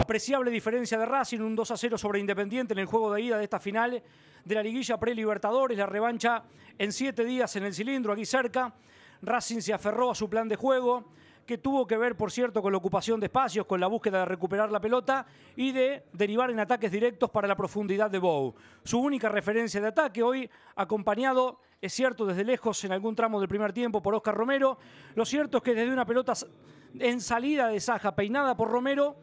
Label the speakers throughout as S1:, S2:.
S1: Apreciable diferencia de Racing, un 2 a 0 sobre Independiente en el juego de ida de esta final de la liguilla pre-Libertadores, la revancha en siete días en el cilindro, aquí cerca. Racing se aferró a su plan de juego, que tuvo que ver, por cierto, con la ocupación de espacios, con la búsqueda de recuperar la pelota y de derivar en ataques directos para la profundidad de Bow. Su única referencia de ataque hoy, acompañado, es cierto, desde lejos en algún tramo del primer tiempo por Oscar Romero. Lo cierto es que desde una pelota en salida de Saja, peinada por Romero,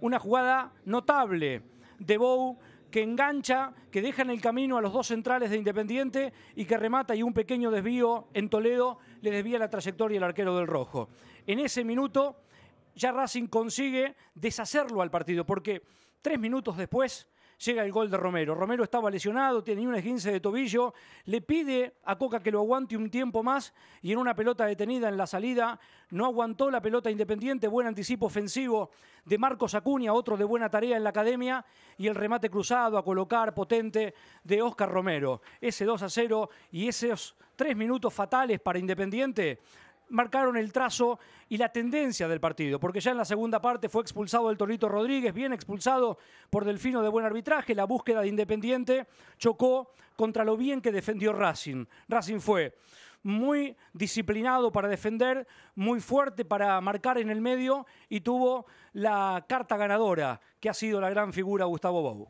S1: una jugada notable de Bow que engancha, que deja en el camino a los dos centrales de Independiente y que remata y un pequeño desvío en Toledo le desvía la trayectoria al arquero del Rojo. En ese minuto ya Racing consigue deshacerlo al partido, porque tres minutos después llega el gol de Romero. Romero estaba lesionado, tenía un esguince de tobillo, le pide a Coca que lo aguante un tiempo más y en una pelota detenida en la salida no aguantó la pelota independiente, buen anticipo ofensivo de Marcos Acuña, otro de buena tarea en la academia y el remate cruzado a colocar potente de Oscar Romero. Ese 2 a 0 y esos tres minutos fatales para Independiente marcaron el trazo y la tendencia del partido, porque ya en la segunda parte fue expulsado el Torito Rodríguez, bien expulsado por Delfino de buen arbitraje, la búsqueda de Independiente chocó contra lo bien que defendió Racing. Racing fue muy disciplinado para defender, muy fuerte para marcar en el medio y tuvo la carta ganadora, que ha sido la gran figura Gustavo Bou.